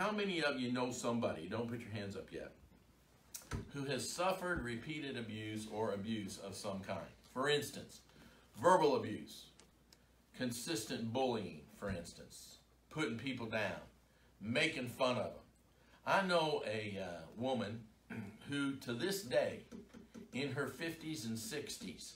How many of you know somebody, don't put your hands up yet, who has suffered repeated abuse or abuse of some kind? For instance, verbal abuse, consistent bullying, for instance, putting people down, making fun of them. I know a uh, woman who, to this day, in her 50s and 60s,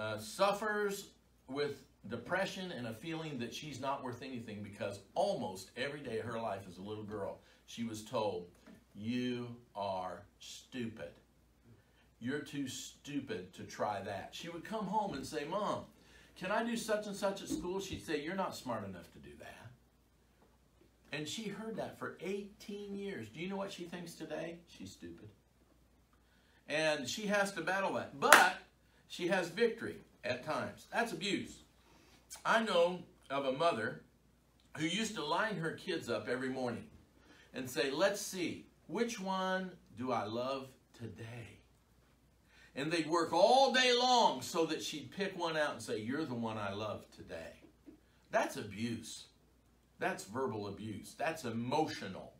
uh, suffers with depression and a feeling that she's not worth anything because almost every day of her life as a little girl, she was told, You are stupid. You're too stupid to try that. She would come home and say, Mom, can I do such and such at school? She'd say, You're not smart enough to do that. And she heard that for 18 years. Do you know what she thinks today? She's stupid. And she has to battle that. But she has victory at times. That's abuse. I know of a mother who used to line her kids up every morning and say, Let's see, which one do I love today? And they'd work all day long so that she'd pick one out and say, You're the one I love today. That's abuse. That's verbal abuse. That's emotional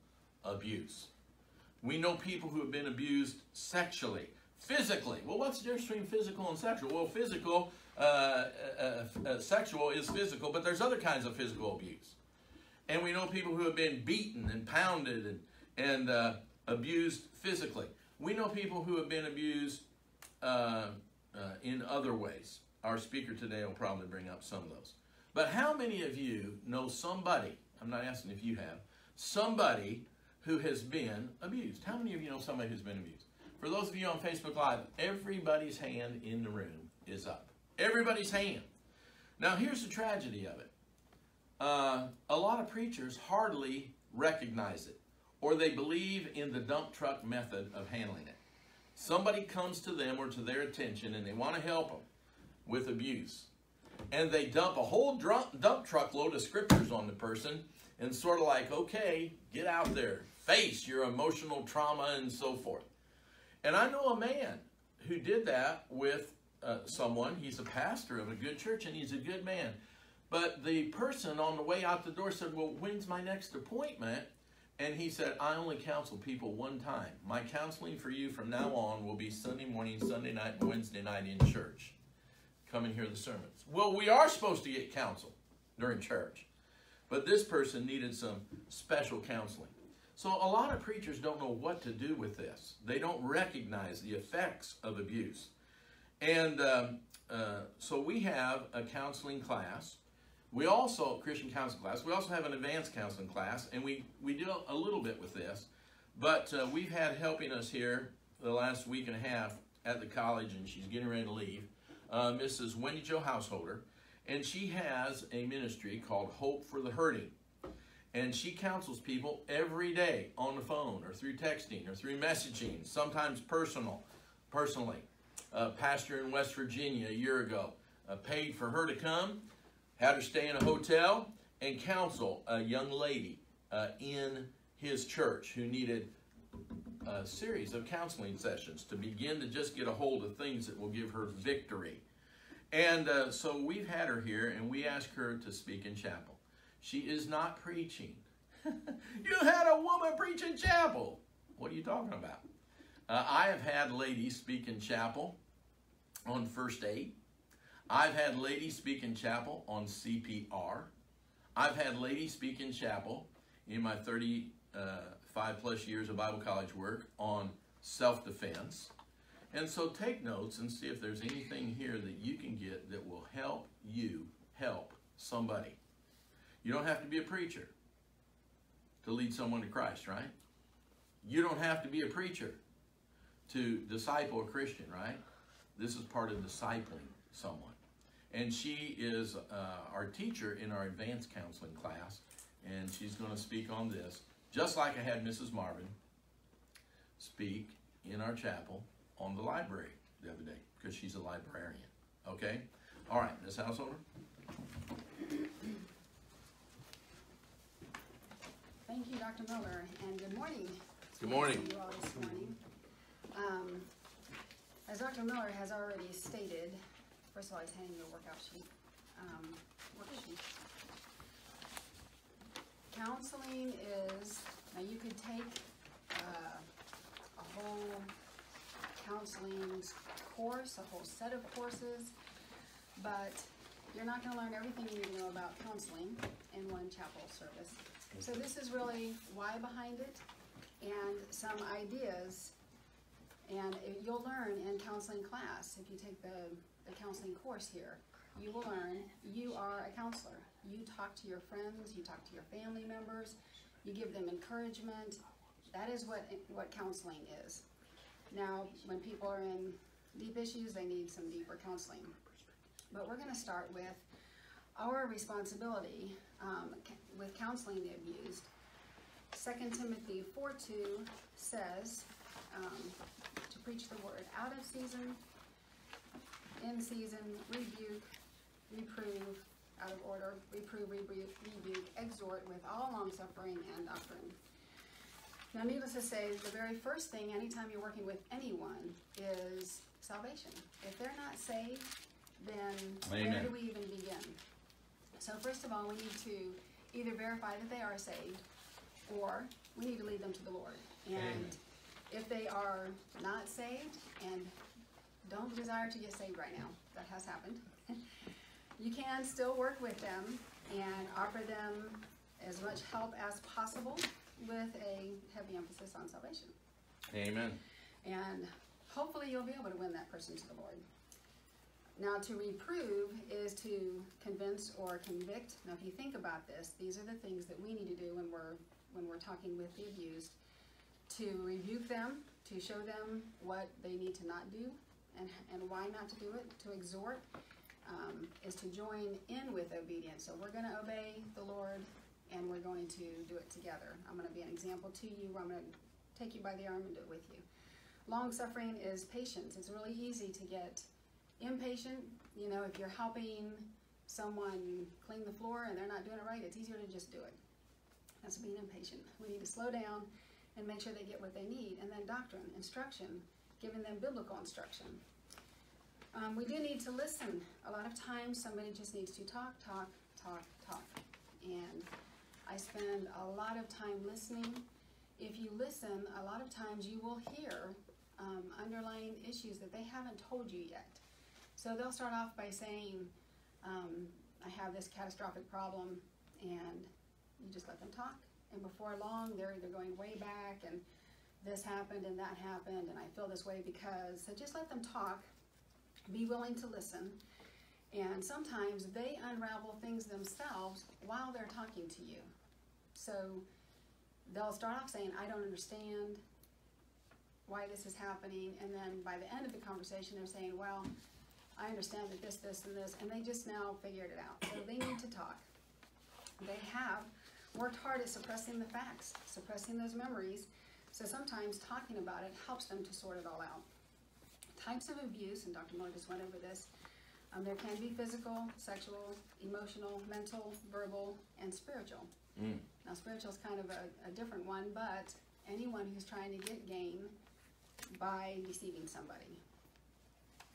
abuse. We know people who have been abused sexually, physically. Well, what's the difference between physical and sexual? Well, physical, uh, uh, uh, sexual is physical, but there's other kinds of physical abuse. And we know people who have been beaten and pounded and, and uh, abused physically. We know people who have been abused uh, uh, in other ways. Our speaker today will probably bring up some of those. But how many of you know somebody, I'm not asking if you have, somebody who has been abused? How many of you know somebody who's been abused? For those of you on Facebook Live, everybody's hand in the room is up. Everybody's hand. Now, here's the tragedy of it. Uh, a lot of preachers hardly recognize it, or they believe in the dump truck method of handling it. Somebody comes to them or to their attention and they want to help them with abuse and they dump a whole dump truck load of scriptures on the person and sort of like, okay, get out there, face your emotional trauma and so forth. And I know a man who did that with uh, someone. He's a pastor of a good church and he's a good man. But the person on the way out the door said, well, when's my next appointment? And he said, I only counsel people one time. My counseling for you from now on will be Sunday morning, Sunday night, and Wednesday night in church come and hear the sermons. Well, we are supposed to get counsel during church, but this person needed some special counseling. So a lot of preachers don't know what to do with this. They don't recognize the effects of abuse. And um, uh, so we have a counseling class. We also, Christian counseling class, we also have an advanced counseling class, and we, we do a little bit with this. But uh, we've had helping us here the last week and a half at the college, and she's getting ready to leave uh, Mrs. Wendy Jo Householder, and she has a ministry called Hope for the Hurting. And she counsels people every day on the phone or through texting or through messaging, sometimes personal, personally. Pastor in West Virginia a year ago uh, paid for her to come, had her stay in a hotel, and counsel a young lady uh, in his church who needed a series of counseling sessions to begin to just get a hold of things that will give her victory. And uh, so we've had her here and we asked her to speak in chapel. She is not preaching. you had a woman preach in chapel. What are you talking about? Uh, I have had ladies speak in chapel on first aid. I've had ladies speak in chapel on CPR. I've had ladies speak in chapel in my 35 uh, plus years of Bible college work on self-defense. And so take notes and see if there's anything here that you can get that will help you help somebody. You don't have to be a preacher to lead someone to Christ, right? You don't have to be a preacher to disciple a Christian, right? This is part of discipling someone. And she is uh, our teacher in our advanced counseling class, and she's going to speak on this. Just like I had Mrs. Marvin speak in our chapel on the library the other day, because she's a librarian. Okay? All right, Ms. Householder. Thank you, Dr. Miller, and good morning. Good morning. You all this morning. Um, as Dr. Miller has already stated, first of all, he's handing you a workout sheet, um, worksheet. Counseling is now you could take uh, a whole counseling course, a whole set of courses, but you're not going to learn everything you need to know about counseling in one chapel service. So this is really why behind it and some ideas. And you'll learn in counseling class, if you take the, the counseling course here, you will learn you are a counselor. You talk to your friends, you talk to your family members, you give them encouragement. That is what, what counseling is. Now, when people are in deep issues, they need some deeper counseling. But we're gonna start with our responsibility, um, with counseling the abused. Second Timothy four two says, um, to preach the word out of season, in season, rebuke, reprove, out of order, reprove, rebuke, rebuke, exhort with all longsuffering and doctrine. Now, needless to say, the very first thing, anytime you're working with anyone, is salvation. If they're not saved, then where do we even begin? So first of all, we need to either verify that they are saved, or we need to lead them to the Lord. Amen. And if they are not saved and don't desire to get saved right now, that has happened, you can still work with them and offer them as much help as possible with a heavy emphasis on salvation. Amen. And hopefully you'll be able to win that person to the Lord. Now, to reprove is to convince or convict. Now, if you think about this, these are the things that we need to do when we're when we're talking with the abused. To rebuke them, to show them what they need to not do, and and why not to do it. To exhort um, is to join in with obedience. So we're going to obey the Lord, and we're going to do it together. I'm going to be an example to you. I'm going to take you by the arm and do it with you. Long suffering is patience. It's really easy to get impatient. You know, if you're helping someone clean the floor and they're not doing it right, it's easier to just do it. That's being impatient. We need to slow down and make sure they get what they need. And then doctrine, instruction, giving them biblical instruction. Um, we do need to listen. A lot of times somebody just needs to talk, talk, talk, talk. And I spend a lot of time listening. If you listen, a lot of times you will hear um, underlying issues that they haven't told you yet. So they'll start off by saying, um, I have this catastrophic problem, and you just let them talk. And before long, they're either going way back, and this happened, and that happened, and I feel this way because. So just let them talk. Be willing to listen. And sometimes they unravel things themselves while they're talking to you. So they'll start off saying, I don't understand why this is happening, and then by the end of the conversation, they're saying, well, I understand that this, this, and this, and they just now figured it out. So they need to talk. They have worked hard at suppressing the facts, suppressing those memories. So sometimes talking about it helps them to sort it all out. Types of abuse, and Dr. Miller just went over this. Um, there can be physical, sexual, emotional, mental, verbal, and spiritual. Mm. Now, spiritual is kind of a, a different one, but anyone who's trying to get gain by deceiving somebody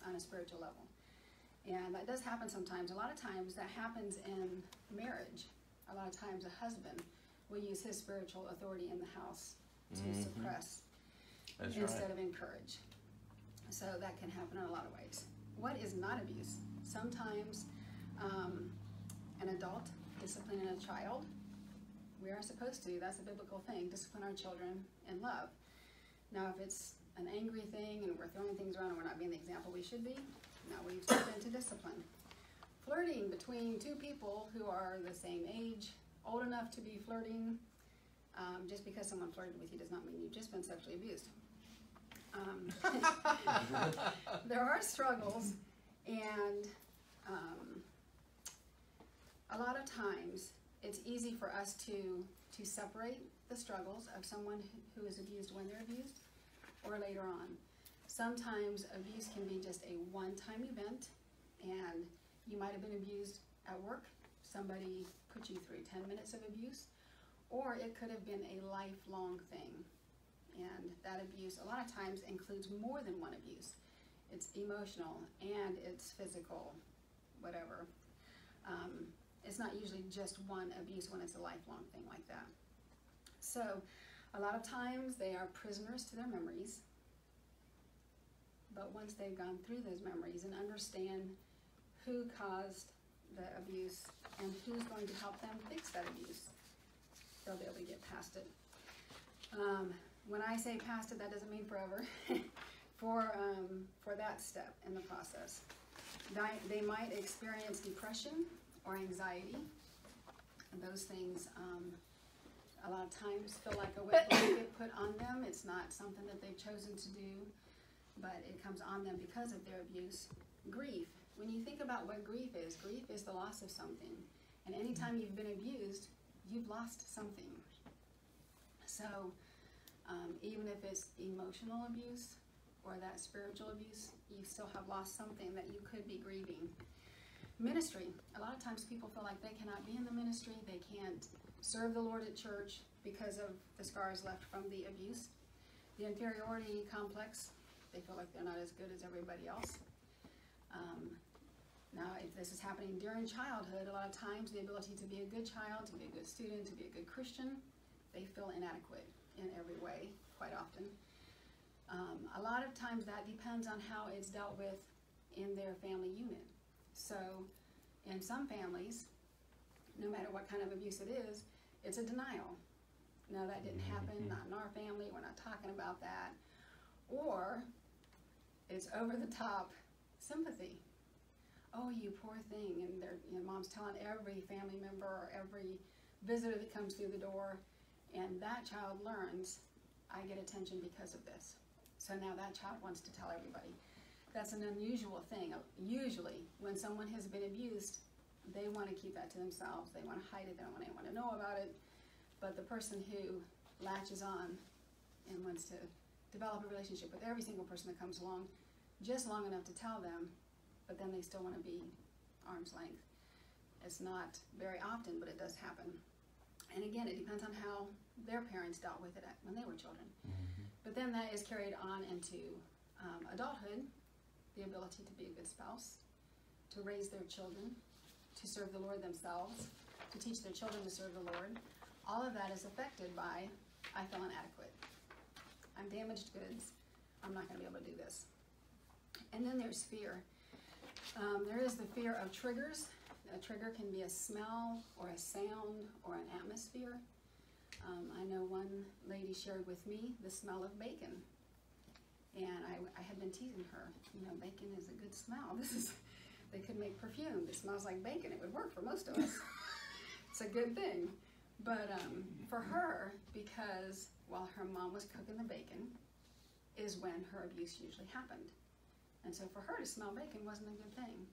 on a spiritual level. And that does happen sometimes. A lot of times that happens in marriage. A lot of times a husband will use his spiritual authority in the house to Mhm. suppress That's instead right. of encourage. So that can happen in a lot of ways. What is not abuse? Sometimes um, an adult disciplining a child, we are supposed to, that's a biblical thing, discipline our children in love. Now, if it's an angry thing and we're throwing things around and we're not being the example we should be, now we've stepped into discipline. Flirting between two people who are the same age, old enough to be flirting, um, just because someone flirted with you does not mean you've just been sexually abused. Um, there are struggles, and um, a lot of times it's easy for us to to separate the struggles of someone who- who is abused when they're abused, or later on. Sometimes abuse can be just a one-time event, and you might have been abused at work. Somebody put you through ten minutes of abuse, or it could have been a lifelong thing. And that abuse, a lot of times, includes more than one abuse. It's emotional and it's physical, whatever. Um, it's not usually just one abuse when it's a lifelong thing like that. So, A lot of times they are prisoners to their memories. But once they've gone through those memories and understand who caused the abuse and who's going to help them fix that abuse, they'll be able to get past it. Um, when I say past it, that doesn't mean forever. for um, for that step in the process, they, might experience depression or anxiety. Those things, um, a lot of times, feel like a wet blanket put on them. It's not something that they've chosen to do, but it comes on them because of their abuse. Grief. When you think about what grief is, grief is the loss of something. And anytime you've been abused, you've lost something. So, um, even if it's emotional abuse or that spiritual abuse, you still have lost something that you could be grieving. Ministry. A lot of times people feel like they cannot be in the ministry, they can't serve the Lord at church because of the scars left from the abuse. The inferiority complex, they feel like they're not as good as everybody else. Um, now, if this is happening during childhood, a lot of times the ability to be a good child, to be a good student, to be a good Christian, they feel inadequate in every way, quite often. Um, a lot of times that depends on how it's dealt with in their family unit. So, in some families, no matter what kind of abuse it is, it's a denial. No, that didn't happen, Mhm. not in our family, we're not talking about that. Or it's over the top sympathy. Oh, you poor thing, and they're, you know, mom's telling every family member or every visitor that comes through the door, and that child learns, I get attention because of this. So now that child wants to tell everybody. That's an unusual thing. Usually, when someone has been abused, they want to keep that to themselves. They want to hide it. They don't want anyone to know about it. But the person who latches on and wants to develop a relationship with every single person that comes along, just long enough to tell them, but then they still want to be arm's length. It's not very often, but it does happen. And again, it depends on how their parents dealt with it when they were children. But then that is carried on into um, adulthood, the ability to be a good spouse, to raise their children, to serve the Lord themselves, to teach their children to serve the Lord. All of that is affected by I feel inadequate. I'm damaged goods. I'm not going to be able to do this. And then there's fear. Um, there is the fear of triggers. A trigger can be a smell or a sound or an atmosphere. Um, I know one lady shared with me the smell of bacon. And I, I had been teasing her, you know, bacon is a good smell. This is, they could make perfume that smells like bacon. It would work for most of us. it's a good thing. But um, for her, because while her mom was cooking the bacon, is when her abuse usually happened. And so for her to smell bacon wasn't a good thing.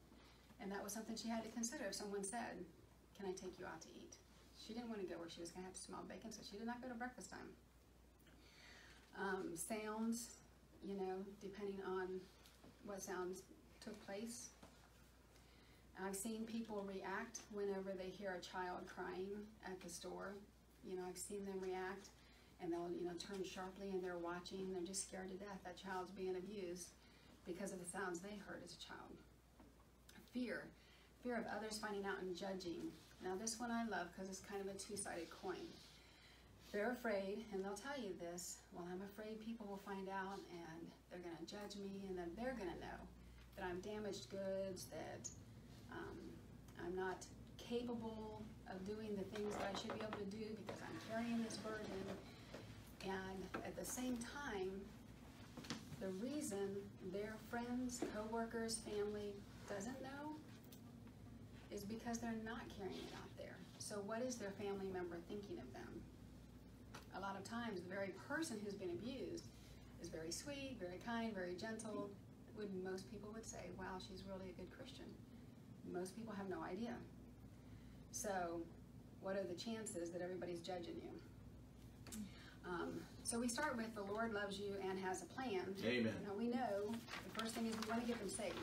And that was something she had to consider if someone said, Can I take you out to eat? She didn't want to go where she was going to have to smell bacon, so she did not go to breakfast time. Um, sounds, you know, depending on what sounds took place. I've seen people react whenever they hear a child crying at the store. You know, I've seen them react and they'll, you know, turn sharply and they're watching. They're just scared to death that child's being abused because of the sounds they heard as a child. Fear. Fear of others finding out and judging. Now, this one I love because it's kind of a two sided coin. They're afraid, and they'll tell you this well, I'm afraid people will find out and they're going to judge me, and then they're going to know that I'm damaged goods, that um, I'm not capable of doing the things that I should be able to do because I'm carrying this burden. And at the same time, the reason their friends, coworkers, family doesn't know is because they're not carrying it out there. So what is their family member thinking of them? A lot of times, the very person who's been abused is very sweet, very kind, very gentle. Would most people would say, "Wow, she's really a good Christian." Most people have no idea. So, what are the chances that everybody's judging you? Um, so we start with the Lord loves you and has a plan. Amen. Now we know the first thing is we want to get them saved.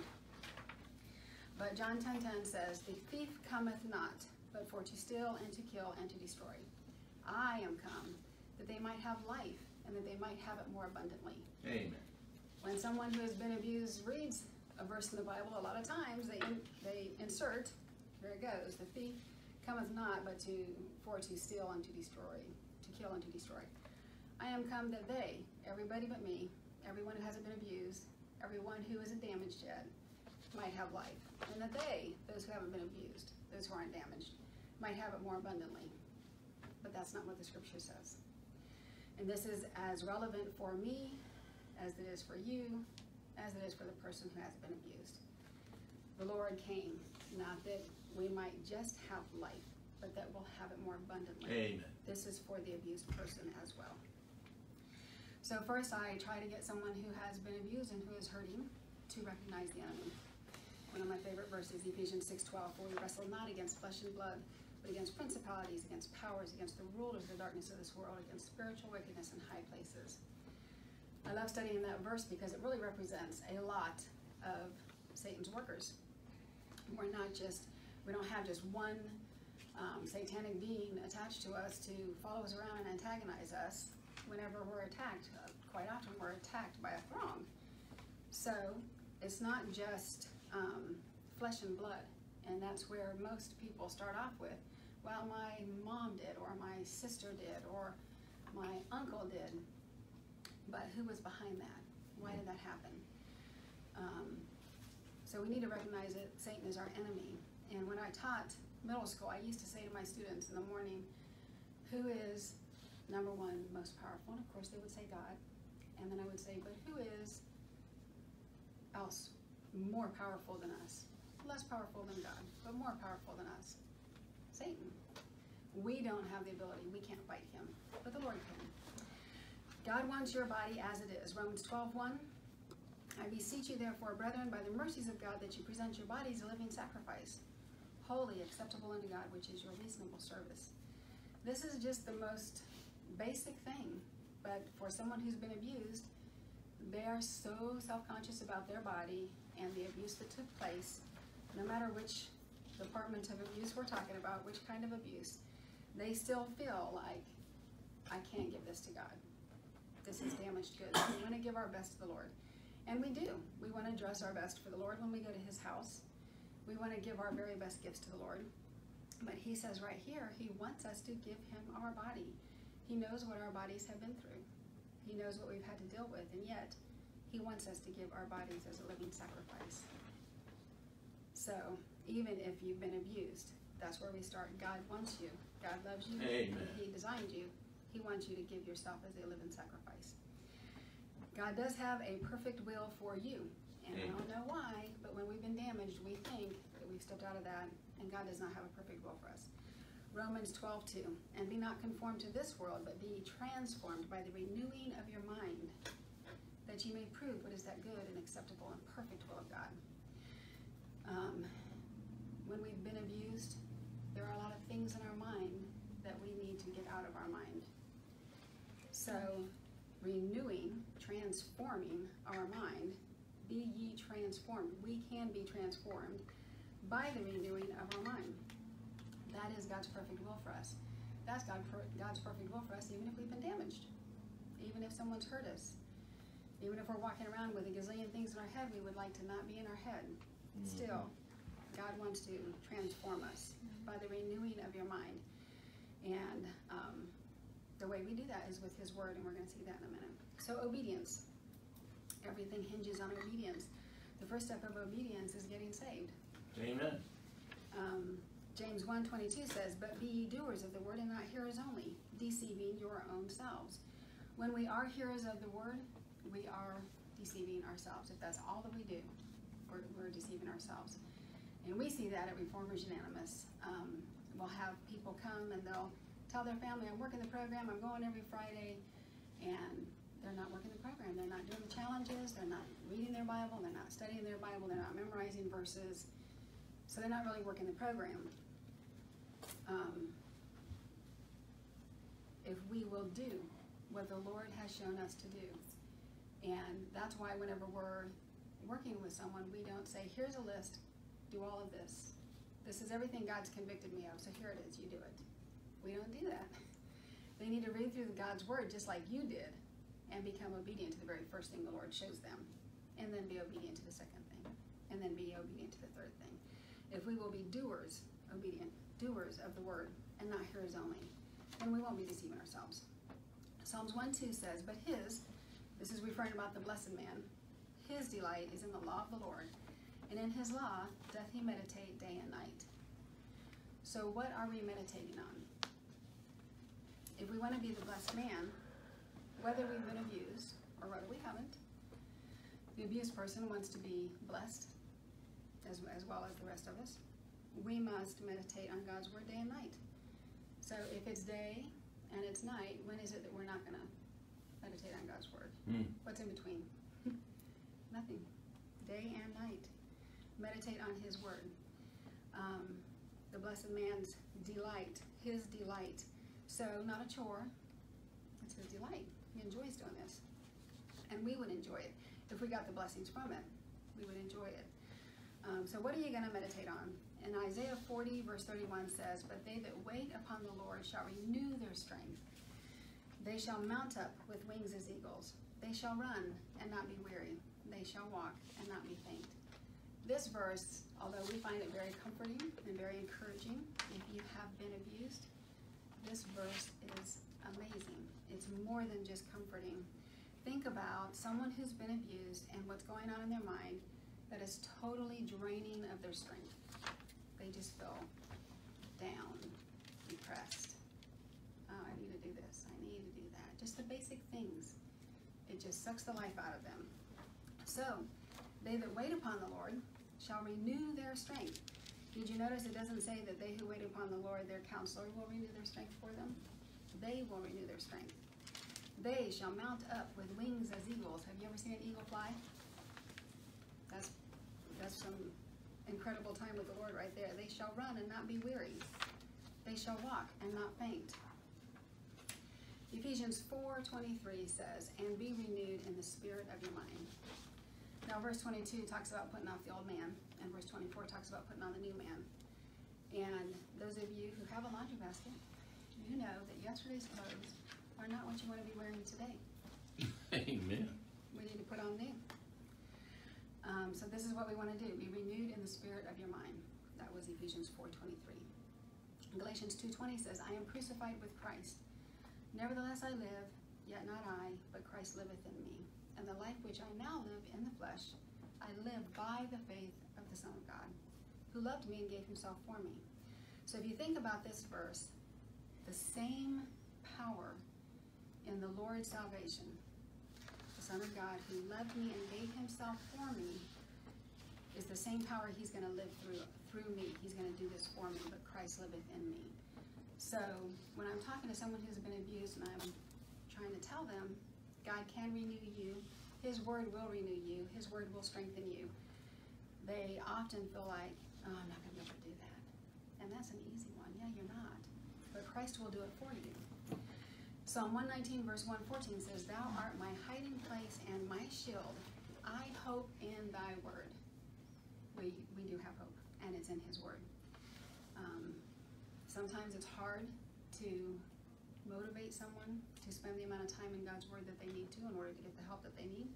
But John 10:10 10, 10 says, "The thief cometh not, but for to steal and to kill and to destroy. I am come that they might have life and that they might have it more abundantly." Amen. When someone who has been abused reads a verse in the Bible, a lot of times they they insert, there it goes, "The thief cometh not, but to for to steal and to destroy, to kill and to destroy." I am come that they, everybody but me, everyone who hasn't been abused, everyone who isn't damaged yet, might have life. And that they, those who haven't been abused, those who aren't damaged, might have it more abundantly. But that's not what the scripture says. And this is as relevant for me as it is for you, as it is for the person who hasn't been abused. The Lord came, not that we might just have life, but that we'll have it more abundantly. Amen. This is for the abused person as well. So first I try to get someone who has been abused and who is hurting to recognize the enemy. One of my favorite verses, Ephesians 6:12, for we wrestle not against flesh and blood, but against principalities, against powers, against the rulers of the darkness of this world, against spiritual wickedness in high places. I love studying that verse because it really represents a lot of Satan's workers. We're not just, we don't have just one um, satanic being attached to us to follow us around and antagonize us whenever we're attacked. Uh, quite often we're attacked by a throng. So it's not just um, flesh and blood. And that's where most people start off with, well, my mom did, or my sister did, or my uncle did. But who was behind that? Why did that happen? Um, so we need to recognize that Satan is our enemy. And when I taught middle school, I used to say to my students in the morning, who is number one most powerful? And of course they would say God. And then I would say, but who is else more powerful than us? Less powerful than God, but more powerful than us? Satan. We don't have the ability, we can't fight him, but the Lord can. God wants your body as it is. Romans 12, 1. I beseech you, therefore, brethren, by the mercies of God, that you present your bodies a living sacrifice, holy, acceptable unto God, which is your reasonable service. This is just the most basic thing, but for someone who's been abused, they are so self-conscious about their body and the abuse that took place, no matter which department of abuse we're talking about, which kind of abuse, they still feel like, I can't give this to God. This is damaged goods. We want to give our best to the Lord. And we do. We want to dress our best for the Lord when we go to His house. We want to give our very best gifts to the Lord. But He says right here, He wants us to give Him our body. He knows what our bodies have been through. He knows what we've had to deal with, and yet He wants us to give our bodies as a living sacrifice. So, even if you've been abused, that's where we start. God wants you. God loves you. Amen. He designed you. He wants you to give yourself as a living sacrifice. God does have a perfect will for you. And I don't know why, but when we've been damaged, we think that we've stepped out of that, and God does not have a perfect will for us. Romans 12, 2. And be not conformed to this world, but be transformed by the renewing of your mind, that you may prove what is that good and acceptable and perfect will of God. Um, when we've been abused, there are a lot of things in our mind that we need to get out of our mind. So, renewing, transforming our mind, be ye transformed. We can be transformed by the renewing of our mind. That is God's perfect will for us. That's God, God's perfect will for us, even if we've been damaged, even if someone's hurt us, even if we're walking around with a gazillion things in our head we would like to not be in our head. Still, God wants to transform us by the renewing of your mind. And um, the way we do that is with His Word, and we're going to see that in a minute. So, obedience. Everything hinges on obedience. The first step of obedience is getting saved. Amen. Um, James 1.22 says, But be ye doers of the word and not hearers only, deceiving your own selves. When we are hearers of the word, we are deceiving ourselves. If that's all that we do, we're, we're deceiving ourselves. And we see that at Reformers Unanimous. Um, we'll have people come and they'll tell their family, I'm working the program, I'm going every Friday, and they're not working the program. They're not doing the challenges, they're not reading their Bible, they're not studying their Bible, they're not memorizing verses. So they're not really working the program. Um, if we will do what the Lord has shown us to do. And that's why whenever we're working with someone, we don't say, here's a list, do all of this. This is everything God's convicted me of, so here it is, you do it. We don't do that. They need to read through God's word just like you did and become obedient to the very first thing the Lord shows them. And then be obedient to the second thing. And then be obedient to the third thing. If we will be doers, obedient, doers of the word, and not hearers only, then we won't be deceiving ourselves. Psalms 1 2 says, But his, this is referring about the blessed man, his delight is in the law of the Lord, and in his law doth he meditate day and night. So, what are we meditating on? If we want to be the blessed man, whether we've been abused or whether we haven't, the abused person wants to be blessed as, as well as the rest of us. We must meditate on God's word day and night. So, if it's day and it's night, when is it that we're not going to meditate on God's word? Hmm. What's in between? Nothing. Day and night. Meditate on His word. Um, the blessed man's delight, his delight. So, not a chore, it's his delight. He enjoys doing this. And we would enjoy it. If we got the blessings from it, we would enjoy it. Um, so, what are you going to meditate on? And Isaiah 40, verse 31 says, But they that wait upon the Lord shall renew their strength. They shall mount up with wings as eagles. They shall run and not be weary. They shall walk and not be faint. This verse, although we find it very comforting and very encouraging if you have been abused, this verse is amazing. It's more than just comforting. Think about someone who's been abused and what's going on in their mind that is totally draining of their strength. They just feel down, depressed. Oh, I need to do this. I need to do that. Just the basic things. It just sucks the life out of them. So, they that wait upon the Lord shall renew their strength. Did you notice it doesn't say that they who wait upon the Lord, their counselor, will renew their strength for them? They will renew their strength. They shall mount up with wings as eagles. Have you ever seen an eagle fly? That's that's some incredible time with the Lord right there. They shall run and not be weary. They shall walk and not faint. Ephesians 4:23 says, "And be renewed in the spirit of your mind." Now, verse 22 talks about putting off the old man, and verse 24 talks about putting on the new man. And those of you who have a laundry basket, you know that yesterday's clothes are not what you want to be wearing today. Amen. We need to put on new. Um, so this is what we want to do: be renewed in the spirit of your mind. That was Ephesians 4:23. Galatians 2:20 says, "I am crucified with Christ. Nevertheless I live, yet not I, but Christ liveth in me. And the life which I now live in the flesh, I live by the faith of the Son of God, who loved me and gave himself for me." So if you think about this verse, the same power in the Lord's salvation Son of God, who loved me and gave himself for me, is the same power he's going to live through through me. He's going to do this for me, but Christ liveth in me. So when I'm talking to someone who's been abused and I'm trying to tell them, God can renew you. His word will renew you. His word will strengthen you. They often feel like, oh, I'm not going to be able to do that. And that's an easy one. Yeah, you're not. But Christ will do it for you. Psalm 119, verse 114 says, Thou art my hiding place and my shield. I hope in thy word. We, we do have hope, and it's in his word. Um, sometimes it's hard to motivate someone to spend the amount of time in God's word that they need to in order to get the help that they need.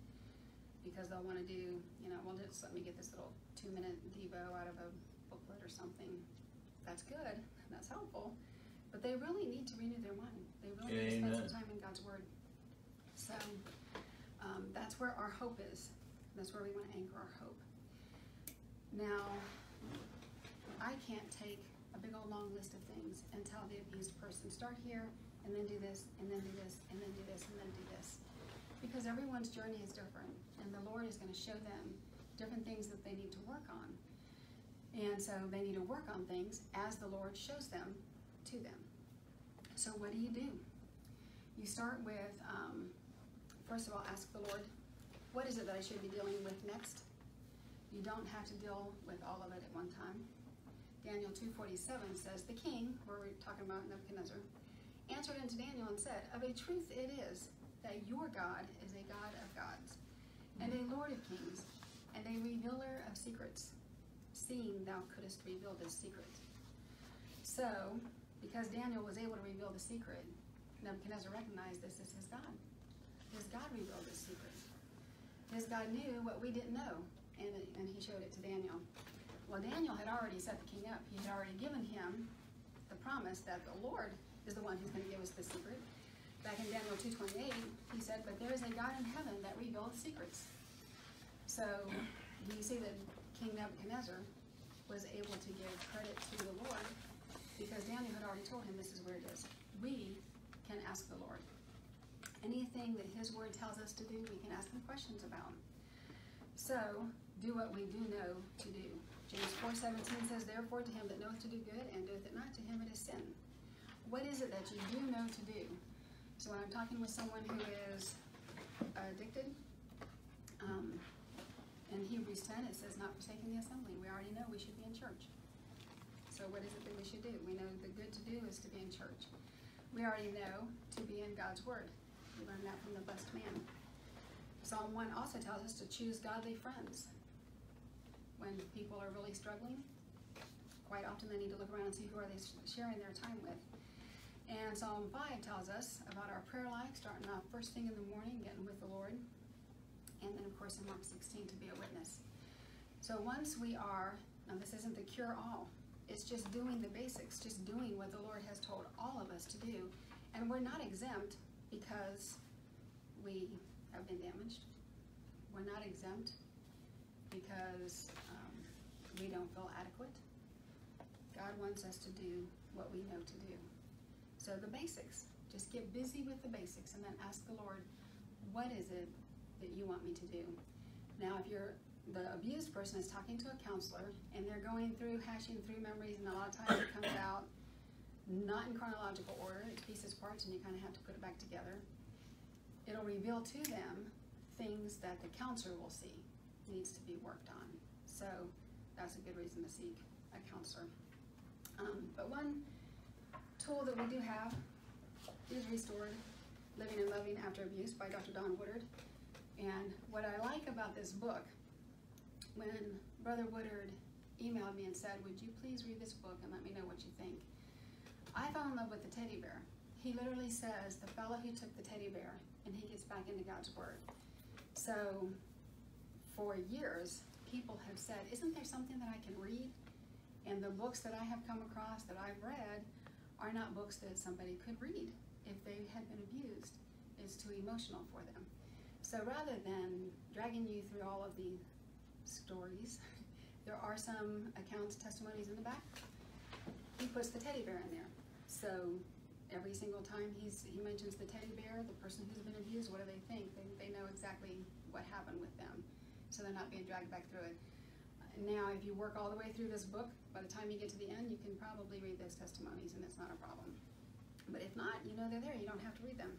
Because they'll want to do, you know, well, just let me get this little two minute Devo out of a booklet or something. That's good, that's helpful. But they really need to renew their mind. They really need to spend some time in God's Word. So um, that's where our hope is. That's where we want to anchor our hope. Now, I can't take a big old long list of things and tell the abused person, start here, and then do this, and then do this, and then do this, and then do this. Because everyone's journey is different, and the Lord is going to show them different things that they need to work on. And so they need to work on things as the Lord shows them to them. So, what do you do? You start with, um, first of all, ask the Lord, what is it that I should be dealing with next? You don't have to deal with all of it at one time. Daniel 2.47 says, The king, we're talking about Nebuchadnezzar, answered unto Daniel and said, Of a truth it is that your God is a God of gods, and a Lord of kings, and a revealer of secrets, seeing thou couldst reveal this secret. So, because Daniel was able to reveal the secret, Nebuchadnezzar recognized this as his God. His God revealed this secret. His God knew what we didn't know, and, and he showed it to Daniel. Well, Daniel had already set the king up. He had already given him the promise that the Lord is the one who's going to give us the secret. back in Daniel two twenty-eight, he said, but there is a God in heaven that reveals secrets. So, you see that King Nebuchadnezzar was able to give credit to the Lord because Daniel had already told him this is where it is. We can ask the Lord. Anything that his word tells us to do, we can ask him questions about. So, do what we do know to do. James four seventeen says, Therefore to him that knoweth to do good and doeth it not, to him it is sin. What is it that you do know to do? So when I'm talking with someone who is addicted, um, in Hebrews ten, it says, not forsaking the assembly. We already know we should be in church. So what is it that we should do? We know the good to do is to be in church. We already know to be in God's word. We learned that from the blessed man. Psalm one also tells us to choose godly friends. When people are really struggling, quite often they need to look around and see who are they sharing their time with. And Psalm 5 tells us about our prayer life, starting off first thing in the morning, getting with the Lord. And then, of course, in Mark 16, to be a witness. So once we are, now this isn't the cure all, it's just doing the basics, just doing what the Lord has told all of us to do. And we're not exempt because we have been damaged. We're not exempt because um, we don't feel adequate. God wants us to do what we know to do. So the basics, just get busy with the basics and then ask the Lord, what is it that you want me to do? Now, if you're the abused person is talking to a counselor and they're going through hashing through memories and a lot of times it comes out not in chronological order, it's pieces, parts, and you kind of have to put it back together. It'll reveal to them things that the counselor will see needs to be worked on. So that's a good reason to seek a counselor. Um, but one tool that we do have is Restored Living and Loving After Abuse by Dr. Don Woodard. And what I like about this book, when Brother Woodard emailed me and said, Would you please read this book and let me know what you think? I fell in love with the teddy bear. He literally says the fellow who took the teddy bear and he gets back into God's Word. So, for years, people have said, Isn't there something that I can read? And the books that I have come across that I've read are not books that somebody could read if they had been abused. It's too emotional for them. So rather than dragging you through all of the stories, there are some accounts, testimonies in the back. He puts the teddy bear in there. So every single time he's, he mentions the teddy bear, the person who's been abused, what do they think? They, they know exactly what happened with them. So they're not being dragged back through it. Now, if you work all the way through this book, by the time you get to the end, you can probably read those testimonies and it's not a problem. But if not, you know they're there. You don't have to read them.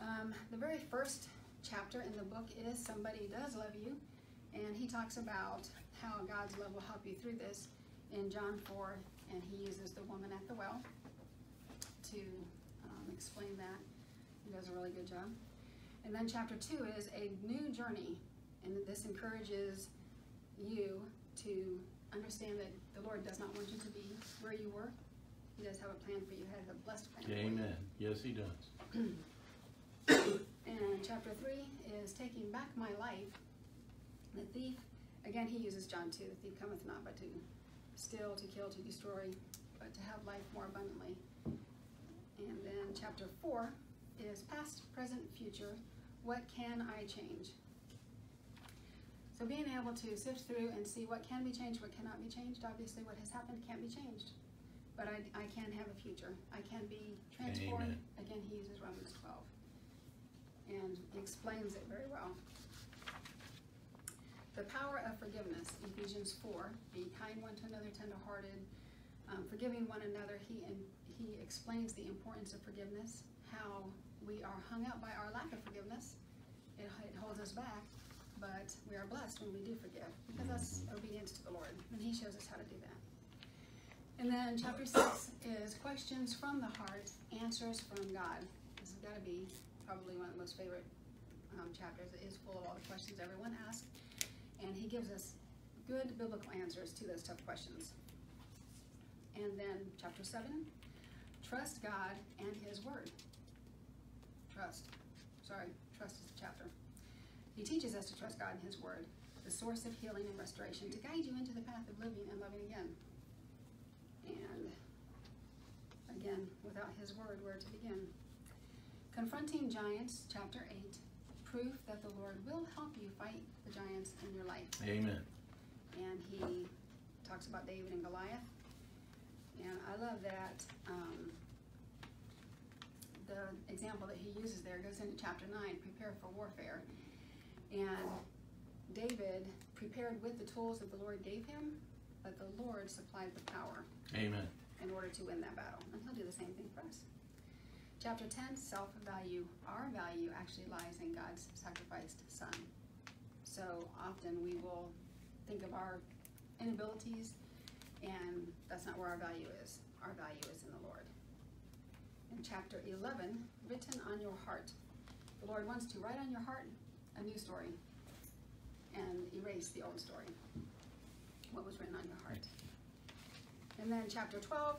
Um, the very first chapter in the book is Somebody Does Love You. And he talks about how God's love will help you through this in John 4. And he uses the woman at the well to um, explain that. He does a really good job. And then chapter 2 is a new journey. And this encourages you to understand that the Lord does not want you to be where you were. He does have a plan for you. He has a blessed plan. for you. Amen. Yes, he does. And chapter three is taking back my life. The thief, again, he uses John 2. The thief cometh not but to steal, to kill, to destroy, but to have life more abundantly. And then chapter four is past, present, future. What can I change? So being able to sift through and see what can be changed, what cannot be changed. Obviously, what has happened can't be changed. But I, I can have a future. I can be transformed. Amen. Again, he uses Romans 12 and explains it very well. The power of forgiveness, Ephesians 4. Be kind one to another, tenderhearted, um, forgiving one another. He and he explains the importance of forgiveness, how we are hung up by our lack of forgiveness. It, it holds us back, but we are blessed when we do forgive because that's obedience to the Lord, and He shows us how to do that. And then chapter six is questions from the heart, answers from God. This has got to be probably one of the most favorite um, chapters. It is full of all the questions everyone asks, and he gives us good biblical answers to those tough questions. And then chapter seven, trust God and His Word. Trust. Sorry, trust is the chapter. He teaches us to trust God and His Word, the source of healing and restoration, to guide you into the path of living and loving again. And again, without His Word, where to begin? Confronting Giants, chapter 8, proof that the Lord will help you fight the giants in your life. Amen. And he talks about David and Goliath. And I love that um, the example that he uses there goes into chapter 9 prepare for warfare. And David prepared with the tools that the Lord gave him, but the Lord supplied the power Amen. in order to win that battle. And he'll do the same thing for us. Chapter 10, self value. Our value actually lies in God's sacrificed Son. So often we will think of our inabilities, and that's not where our value is. Our value is in the Lord. In chapter 11, written on your heart. The Lord wants to write on your heart a new story and erase the old story. What was written on your heart. And then chapter 12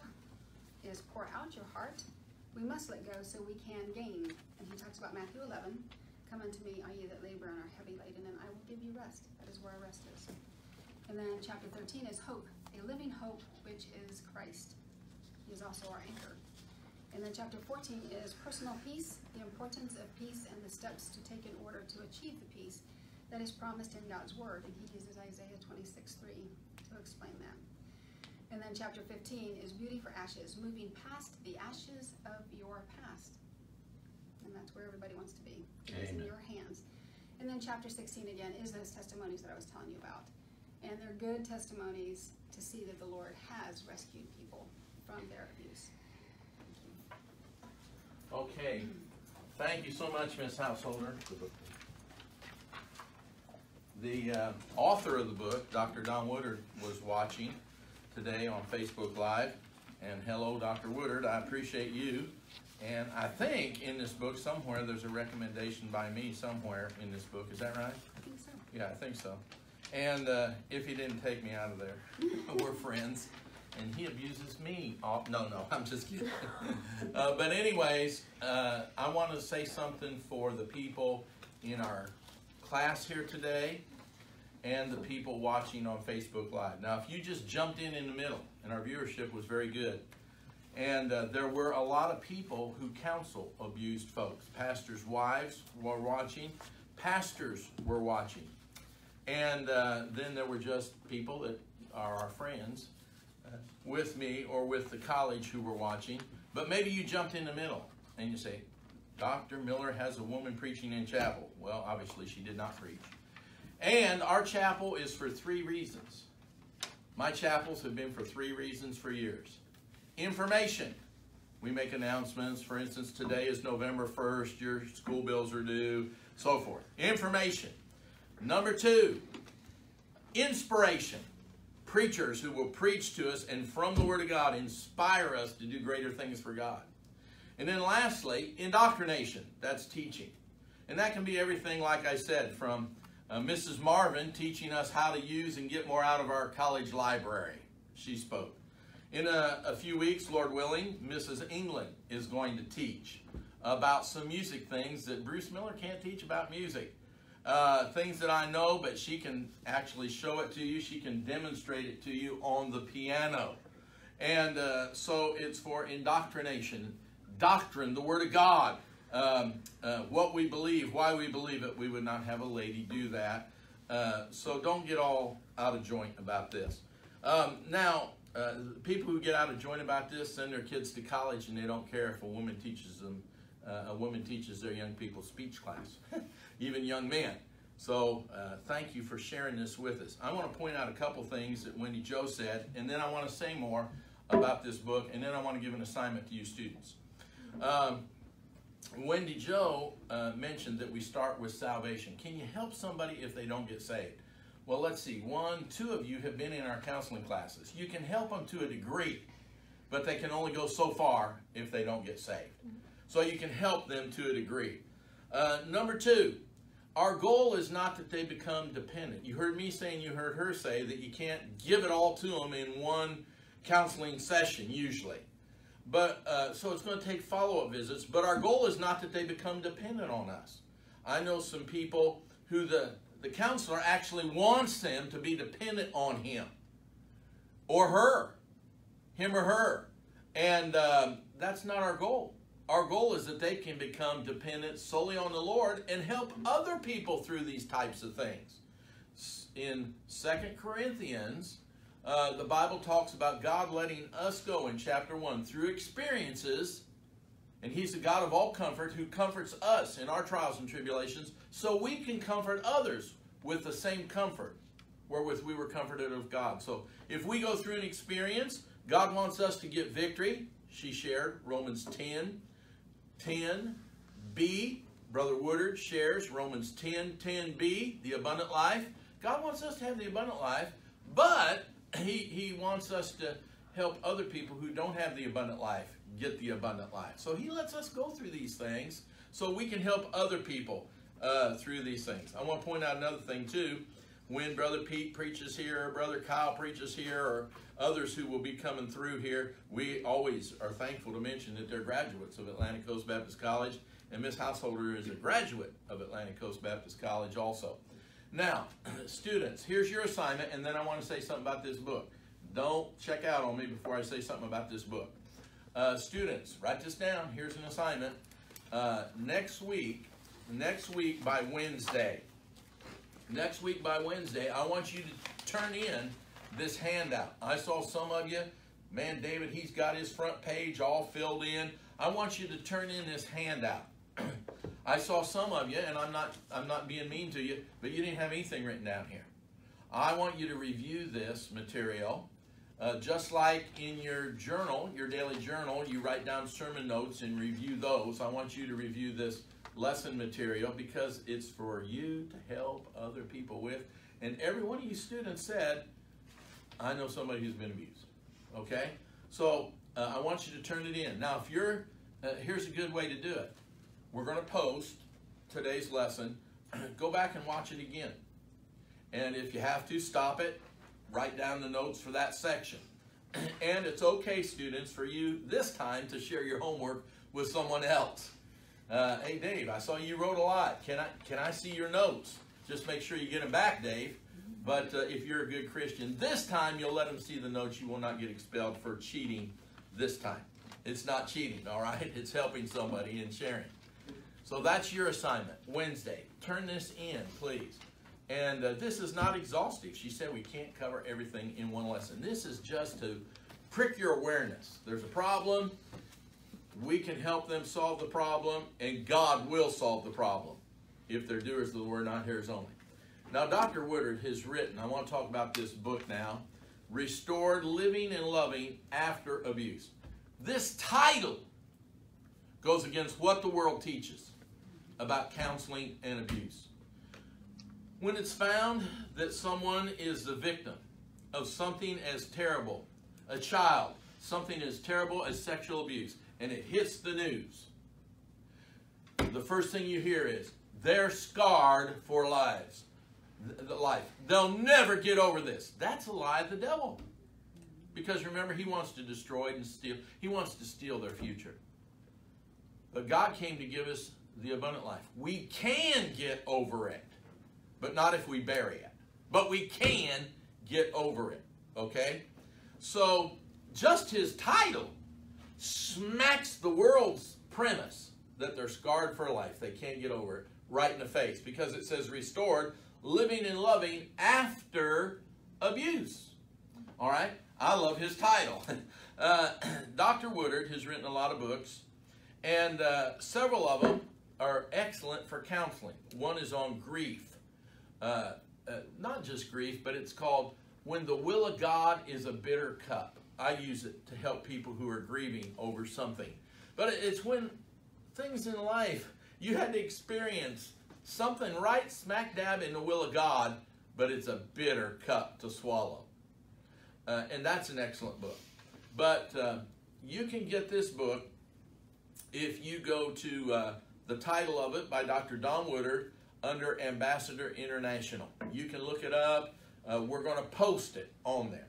is pour out your heart. We must let go so we can gain. And he talks about Matthew 11. Come unto me, all ye that labor and are heavy laden, and I will give you rest. That is where our rest is. And then chapter 13 is hope, a living hope, which is Christ. He is also our anchor. And then chapter 14 is personal peace, the importance of peace and the steps to take in order to achieve the peace that is promised in God's word. And he uses Isaiah 26 3 to explain that. And then chapter 15 is beauty for ashes, moving past the ashes of your past. And that's where everybody wants to be. It's in your hands. And then chapter 16 again is those testimonies that I was telling you about. And they're good testimonies to see that the Lord has rescued people from their abuse. Okay. Thank you so much, Miss Householder. The uh, author of the book, Dr. Don Woodard, was watching today on Facebook Live. And hello, Dr. Woodard. I appreciate you. And I think in this book somewhere there's a recommendation by me somewhere in this book. Is that right? I think so. Yeah, I think so. And uh, if he didn't take me out of there, we're friends. And he abuses me. Oh, no, no, I'm just kidding. uh, but, anyways, uh, I want to say something for the people in our class here today and the people watching on Facebook Live. Now, if you just jumped in in the middle, and our viewership was very good, and uh, there were a lot of people who counsel abused folks. Pastors' wives were watching, pastors were watching. And uh, then there were just people that are our friends uh, with me or with the college who were watching. But maybe you jumped in the middle and you say, Dr. Miller has a woman preaching in chapel. Well, obviously she did not preach. And our chapel is for three reasons. My chapels have been for three reasons for years. Information. We make announcements. For instance, today is November 1st. Your school bills are due, so forth. Information. Number two, inspiration. Preachers who will preach to us and from the Word of God inspire us to do greater things for God. And then lastly, indoctrination. That's teaching. And that can be everything, like I said, from uh, Mrs. Marvin teaching us how to use and get more out of our college library. She spoke. In a, a few weeks, Lord willing, Mrs. England is going to teach about some music things that Bruce Miller can't teach about music. Uh, things that I know, but she can actually show it to you. She can demonstrate it to you on the piano. And uh, so it's for indoctrination, doctrine, the Word of God, um, uh, what we believe, why we believe it. We would not have a lady do that. Uh, so don't get all out of joint about this. Um, now, uh, people who get out of joint about this send their kids to college and they don't care if a woman teaches them, uh, a woman teaches their young people speech class, even young men. So uh, thank you for sharing this with us. I want to point out a couple things that Wendy Joe said, and then I want to say more about this book, and then I want to give an assignment to you students. Um, Wendy Joe uh, mentioned that we start with salvation. Can you help somebody if they don't get saved? Well, let's see. One, two of you have been in our counseling classes. You can help them to a degree, but they can only go so far if they don't get saved. So you can help them to a degree. Uh, number two, our goal is not that they become dependent. You heard me saying, you heard her say that you can't give it all to them in one counseling session, usually. But uh, so it's going to take follow-up visits. But our goal is not that they become dependent on us. I know some people who the the counselor actually wants them to be dependent on him or her, him or her, and um, that's not our goal. our goal is that they can become dependent solely on the Lord and help other people through these types of things. In Second Corinthians, uh, the Bible talks about God letting us go in chapter 1 through experiences, and He's the God of all comfort who comforts us in our trials and tribulations so we can comfort others with the same comfort wherewith we were comforted of God. So if we go through an experience, God wants us to get victory. She shared Romans 10, 10, B. Brother Woodard shares Romans 10, 10b, the abundant life. God wants us to have the abundant life, but he, he wants us to help other people who don't have the abundant life get the abundant life. So he lets us go through these things so we can help other people uh, through these things. I want to point out another thing too. When Brother Pete preaches here, or Brother Kyle preaches here, or others who will be coming through here, we always are thankful to mention that they're graduates of Atlantic Coast Baptist College, and Miss Householder is a graduate of Atlantic Coast Baptist College also. Now, students, here's your assignment, and then I want to say something about this book. Don't check out on me before I say something about this book. Uh, students, write this down. Here's an assignment. Uh, next week, next week by Wednesday, next week by Wednesday, I want you to turn in this handout. I saw some of you, man, David, he's got his front page all filled in. I want you to turn in this handout. I saw some of you, and I'm not, I'm not being mean to you, but you didn't have anything written down here. I want you to review this material. Uh, just like in your journal, your daily journal, you write down sermon notes and review those. I want you to review this lesson material because it's for you to help other people with. And every one of you students said, I know somebody who's been abused. Okay? So uh, I want you to turn it in. Now, if you're, uh, here's a good way to do it. We're going to post today's lesson. Go back and watch it again. And if you have to, stop it. Write down the notes for that section. and it's okay, students, for you this time to share your homework with someone else. Uh, hey, Dave, I saw you wrote a lot. Can I, can I see your notes? Just make sure you get them back, Dave. But uh, if you're a good Christian, this time you'll let them see the notes. You will not get expelled for cheating this time. It's not cheating, all right? It's helping somebody and sharing. So that's your assignment, Wednesday. Turn this in, please. And uh, this is not exhaustive. She said we can't cover everything in one lesson. This is just to prick your awareness. There's a problem. We can help them solve the problem, and God will solve the problem if they're doers of the word, not hearers only. Now, Dr. Woodard has written, I want to talk about this book now Restored Living and Loving After Abuse. This title goes against what the world teaches about counseling and abuse. When it's found that someone is the victim of something as terrible, a child, something as terrible as sexual abuse, and it hits the news, the first thing you hear is, they're scarred for lives. The life. They'll never get over this. That's a lie of the devil. Because remember, he wants to destroy and steal. He wants to steal their future. But God came to give us the abundant life. We can get over it, but not if we bury it. But we can get over it. Okay? So, just his title smacks the world's premise that they're scarred for life. They can't get over it right in the face because it says restored, living and loving after abuse. All right? I love his title. Uh, Dr. Woodard has written a lot of books, and uh, several of them are excellent for counseling. One is on grief. Uh, uh, not just grief, but it's called When the Will of God is a Bitter Cup. I use it to help people who are grieving over something. But it's when things in life you had to experience something right smack dab in the will of God, but it's a bitter cup to swallow. Uh, and that's an excellent book. But uh, you can get this book if you go to uh, the title of it by Dr. Don Woodard under Ambassador International. You can look it up. Uh, we're going to post it on there.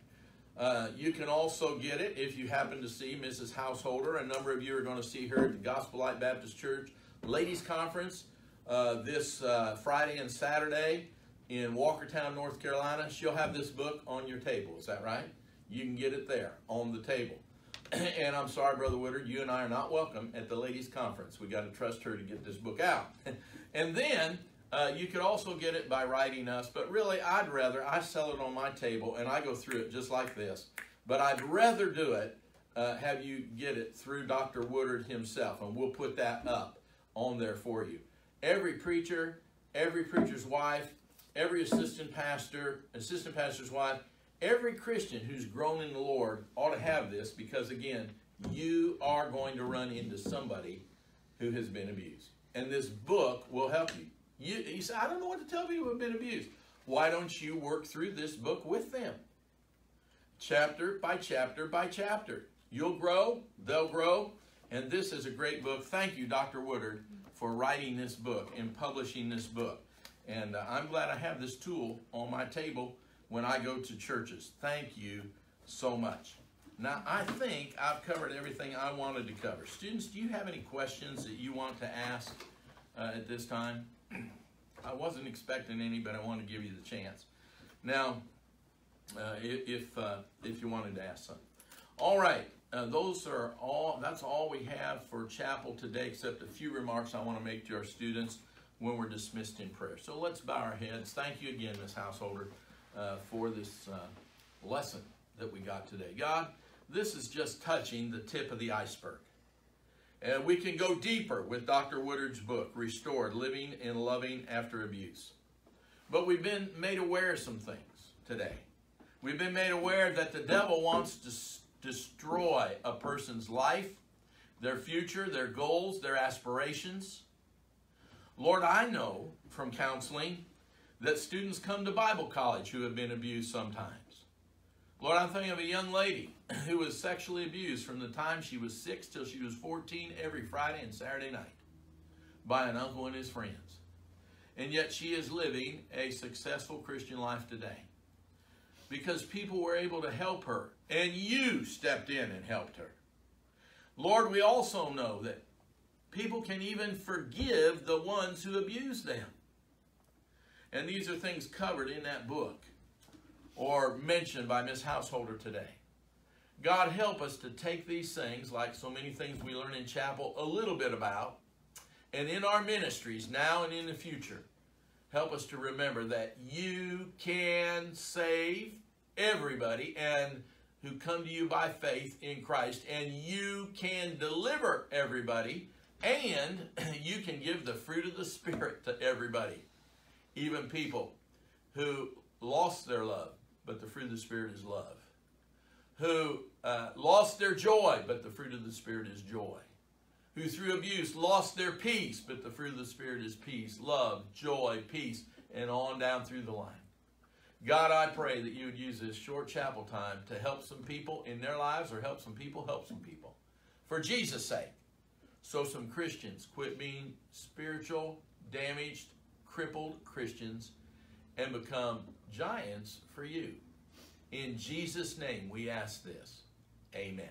Uh, you can also get it if you happen to see Mrs. Householder. A number of you are going to see her at the Gospel Light Baptist Church Ladies Conference uh, this uh, Friday and Saturday in Walkertown, North Carolina. She'll have this book on your table. Is that right? You can get it there on the table. and I'm sorry, Brother Woodard, you and I are not welcome at the ladies' conference. We got to trust her to get this book out. and then uh, you could also get it by writing us, but really, I'd rather, I sell it on my table and I go through it just like this. But I'd rather do it, uh, have you get it through Dr. Woodard himself, and we'll put that up on there for you. Every preacher, every preacher's wife, every assistant pastor, assistant pastor's wife, every Christian who's grown in the Lord ought to have this because, again, you are going to run into somebody who has been abused. And this book will help you. You, you say, I don't know what to tell people who have been abused. Why don't you work through this book with them? Chapter by chapter by chapter. You'll grow, they'll grow, and this is a great book. Thank you, Dr. Woodard, for writing this book and publishing this book. And uh, I'm glad I have this tool on my table when I go to churches. Thank you so much. Now, I think I've covered everything I wanted to cover. Students, do you have any questions that you want to ask uh, at this time? I wasn't expecting any, but I want to give you the chance. Now, uh, if uh, if you wanted to ask something. All right, uh, those are all. That's all we have for chapel today, except a few remarks I want to make to our students when we're dismissed in prayer. So let's bow our heads. Thank you again, Miss Householder, uh, for this uh, lesson that we got today. God, this is just touching the tip of the iceberg. And we can go deeper with Dr. Woodard's book, Restored Living and Loving After Abuse. But we've been made aware of some things today. We've been made aware that the devil wants to destroy a person's life, their future, their goals, their aspirations. Lord, I know from counseling that students come to Bible college who have been abused sometimes. Lord, I'm thinking of a young lady who was sexually abused from the time she was six till she was 14 every Friday and Saturday night by an uncle and his friends. And yet she is living a successful Christian life today because people were able to help her and you stepped in and helped her. Lord, we also know that people can even forgive the ones who abuse them. And these are things covered in that book or mentioned by Miss Householder today. God help us to take these things, like so many things we learn in chapel, a little bit about, and in our ministries now and in the future, help us to remember that you can save everybody and who come to you by faith in Christ, and you can deliver everybody, and you can give the fruit of the Spirit to everybody, even people who lost their love, but the fruit of the Spirit is love. Who uh, lost their joy, but the fruit of the Spirit is joy. Who through abuse lost their peace, but the fruit of the Spirit is peace, love, joy, peace, and on down through the line. God, I pray that you would use this short chapel time to help some people in their lives or help some people help some people. For Jesus' sake. So some Christians quit being spiritual, damaged, crippled Christians and become giants for you. In Jesus' name we ask this. Amen.